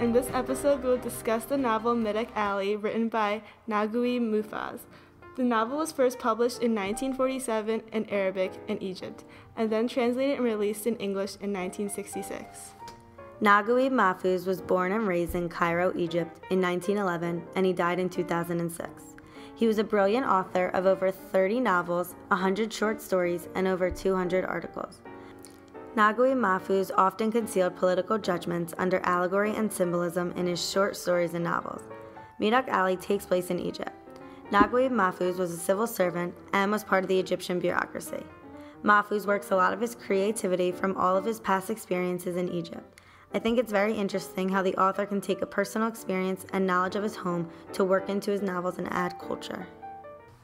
In this episode, we will discuss the novel Midaq Alley, written by Naguib Mahfouz. The novel was first published in 1947 in Arabic in Egypt, and then translated and released in English in 1966. Naguib Mahfouz was born and raised in Cairo, Egypt in 1911, and he died in 2006. He was a brilliant author of over 30 novels, 100 short stories, and over 200 articles. Naguib Mahfouz often concealed political judgments under allegory and symbolism in his short stories and novels. Midaq Alley takes place in Egypt. Naguib Mahfouz was a civil servant and was part of the Egyptian bureaucracy. Mahfouz works a lot of his creativity from all of his past experiences in Egypt. I think it's very interesting how the author can take a personal experience and knowledge of his home to work into his novels and add culture.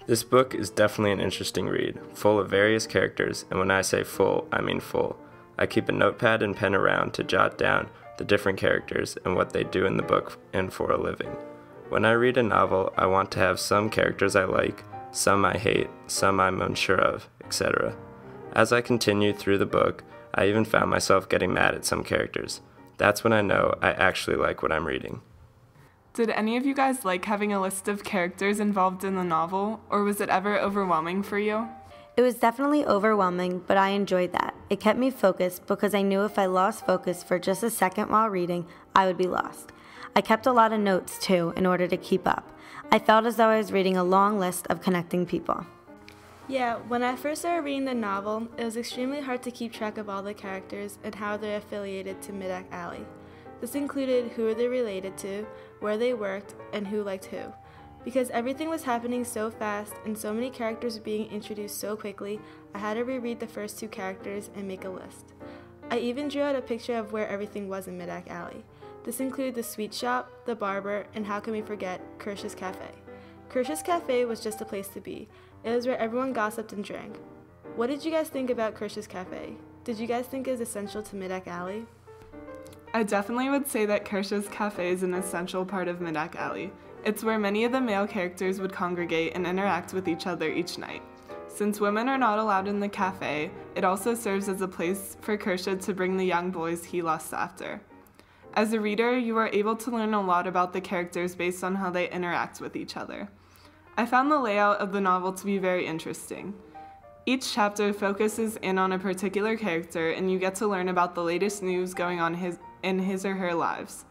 This book is definitely an interesting read, full of various characters, and when I say full, I mean full. I keep a notepad and pen around to jot down the different characters and what they do in the book and for a living. When I read a novel, I want to have some characters I like, some I hate, some I'm unsure of, etc. As I continued through the book, I even found myself getting mad at some characters. That's when I know I actually like what I'm reading. Did any of you guys like having a list of characters involved in the novel, or was it ever overwhelming for you? It was definitely overwhelming, but I enjoyed that. It kept me focused because I knew if I lost focus for just a second while reading, I would be lost. I kept a lot of notes too in order to keep up. I felt as though I was reading a long list of connecting people. Yeah, when I first started reading the novel, it was extremely hard to keep track of all the characters and how they're affiliated to Midaq Alley. This included who they related to, where they worked, and who liked who. Because everything was happening so fast and so many characters were being introduced so quickly, I had to reread the first two characters and make a list. I even drew out a picture of where everything was in Midaq Alley. This included the sweet shop, the barber, and how can we forget Kirsch's Cafe. Kirsch's Cafe was just a place to be. It was where everyone gossiped and drank. What did you guys think about Kirsch's Cafe? Did you guys think it was essential to Midaq Alley? I definitely would say that Kirsch's Cafe is an essential part of Midaq Alley. It's where many of the male characters would congregate and interact with each other each night. Since women are not allowed in the cafe, it also serves as a place for Kirsha to bring the young boys he lusts after. As a reader, you are able to learn a lot about the characters based on how they interact with each other. I found the layout of the novel to be very interesting. Each chapter focuses in on a particular character, and you get to learn about the latest news going on his, in his or her lives.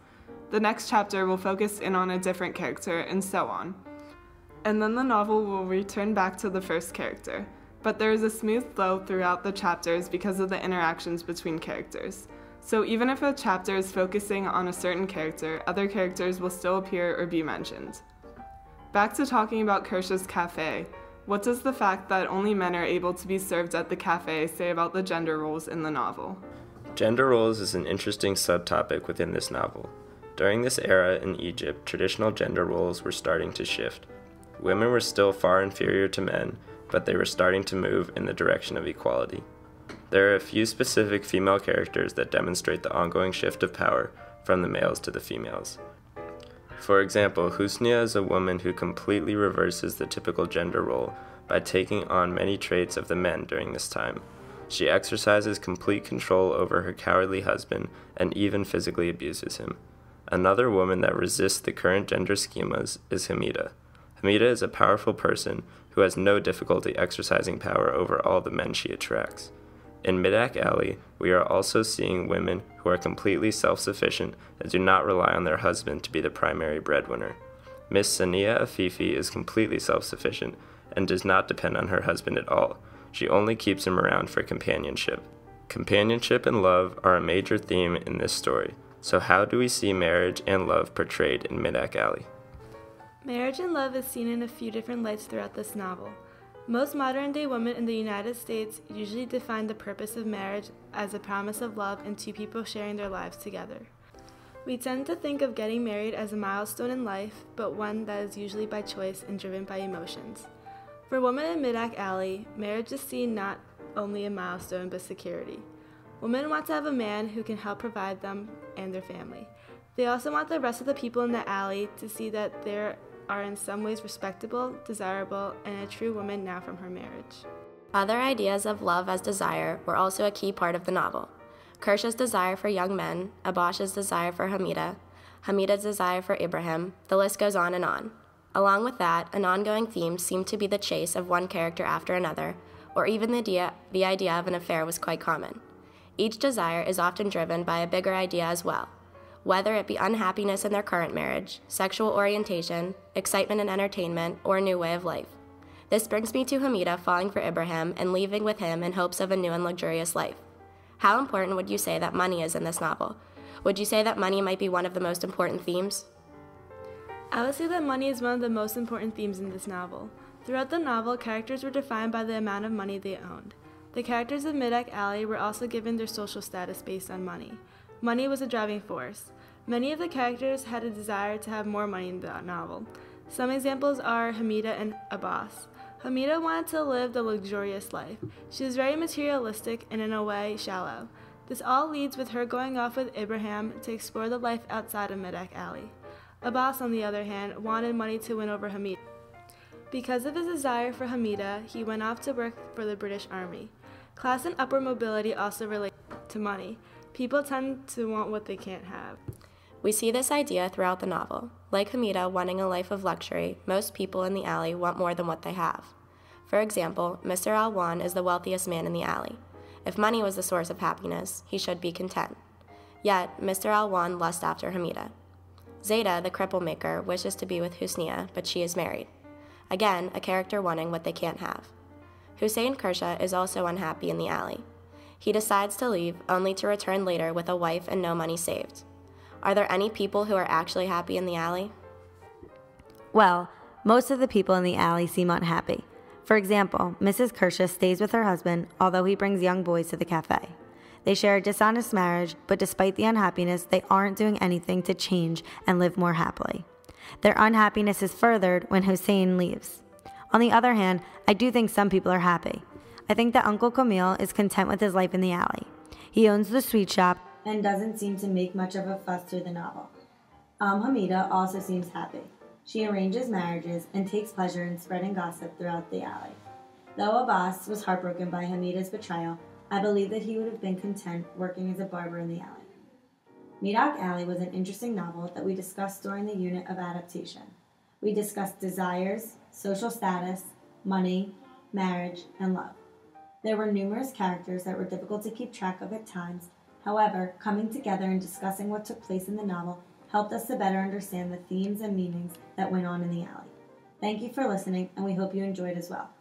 The next chapter will focus in on a different character, and so on. And then the novel will return back to the first character. But there is a smooth flow throughout the chapters because of the interactions between characters. So even if a chapter is focusing on a certain character, other characters will still appear or be mentioned. Back to talking about Kirsch's cafe. What does the fact that only men are able to be served at the cafe say about the gender roles in the novel? Gender roles is an interesting subtopic within this novel. During this era in Egypt, traditional gender roles were starting to shift. Women were still far inferior to men, but they were starting to move in the direction of equality. There are a few specific female characters that demonstrate the ongoing shift of power from the males to the females. For example, Husnia is a woman who completely reverses the typical gender role by taking on many traits of the men during this time. She exercises complete control over her cowardly husband and even physically abuses him. Another woman that resists the current gender schemas is Hamida. Hamida is a powerful person who has no difficulty exercising power over all the men she attracts. In Midaq Alley, we are also seeing women who are completely self sufficient and do not rely on their husband to be the primary breadwinner. Miss Sania Afifi is completely self sufficient and does not depend on her husband at all. She only keeps him around for companionship. Companionship and love are a major theme in this story. So, how do we see marriage and love portrayed in Midaq Alley? Marriage and love is seen in a few different lights throughout this novel. Most modern day women in the United States usually define the purpose of marriage as a promise of love and two people sharing their lives together. We tend to think of getting married as a milestone in life, but one that is usually by choice and driven by emotions. For women in Midaq Alley, marriage is seen not only a milestone but security. Women want to have a man who can help provide them and their family. They also want the rest of the people in the alley to see that they are in some ways respectable, desirable, and a true woman now from her marriage. Other ideas of love as desire were also a key part of the novel. Kirsch's desire for young men, Abbas's desire for Hamida, Hamida's desire for Ibrahim, the list goes on and on. Along with that, an ongoing theme seemed to be the chase of one character after another, or even the idea, the idea of an affair was quite common. Each desire is often driven by a bigger idea as well, whether it be unhappiness in their current marriage, sexual orientation, excitement and entertainment, or a new way of life. This brings me to Hamida falling for Ibrahim and leaving with him in hopes of a new and luxurious life. How important would you say that money is in this novel? Would you say that money might be one of the most important themes? I would say that money is one of the most important themes in this novel. Throughout the novel, characters were defined by the amount of money they owned. The characters of Midaq Alley were also given their social status based on money. Money was a driving force. Many of the characters had a desire to have more money in the novel. Some examples are Hamida and Abbas. Hamida wanted to live the luxurious life. She was very materialistic and, in a way, shallow. This all leads with her going off with Ibrahim to explore the life outside of Midaq Alley. Abbas, on the other hand, wanted money to win over Hamida. Because of his desire for Hamida, he went off to work for the British Army. Class and upward mobility also relate to money. People tend to want what they can't have. We see this idea throughout the novel. Like Hamida wanting a life of luxury, most people in the alley want more than what they have. For example, Mr. Alwan is the wealthiest man in the alley. If money was the source of happiness, he should be content. Yet, Mr. Alwan lusts after Hamida. Zaita, the cripple maker, wishes to be with Husnia, but she is married. Again, a character wanting what they can't have. Hussein Kirsha is also unhappy in the alley. He decides to leave, only to return later with a wife and no money saved. Are there any people who are actually happy in the alley? Well, most of the people in the alley seem unhappy. For example, Mrs. Kirsha stays with her husband, although he brings young boys to the cafe. They share a dishonest marriage, but despite the unhappiness, they aren't doing anything to change and live more happily. Their unhappiness is furthered when Hussein leaves. On the other hand, I do think some people are happy. I think that Uncle Kamil is content with his life in the alley. He owns the sweet shop and doesn't seem to make much of a fuss through the novel. Um, Hamida also seems happy. She arranges marriages and takes pleasure in spreading gossip throughout the alley. Though Abbas was heartbroken by Hamida's betrayal, I believe that he would have been content working as a barber in the alley. Midaq Alley was an interesting novel that we discussed during the unit of adaptation. We discussed desires, social status, money, marriage, and love. There were numerous characters that were difficult to keep track of at times However, coming together and discussing what took place in the novel helped us to better understand the themes and meanings that went on in the alley. Thank you for listening, and we hope you enjoyed as well.